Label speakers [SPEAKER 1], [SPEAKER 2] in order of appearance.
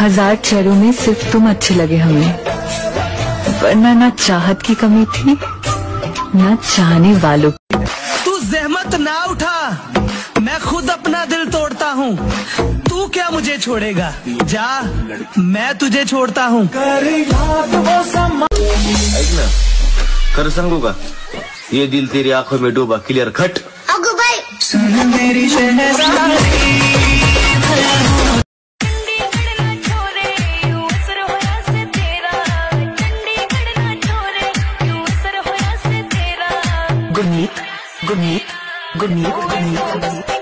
[SPEAKER 1] हज़ार चेहरों में सिर्फ़ तुम अच्छे लगे हमें। वरना ना चाहत की कमी थी ना चाहने वालों की।
[SPEAKER 2] तू जहमत ना उठा मैं खुद अपना दिल तोड़ता हूँ। तू क्या मुझे छोड़ेगा? जा मैं तुझे छोड़ता हूँ।
[SPEAKER 3] कर सांगू का? ये दिल तेरी आँखों में डूबा क्लियर खट
[SPEAKER 4] अगो बाई
[SPEAKER 2] मेरी शहजादी।
[SPEAKER 1] गुरमीत गुरमीत गुरमीत गुरमीत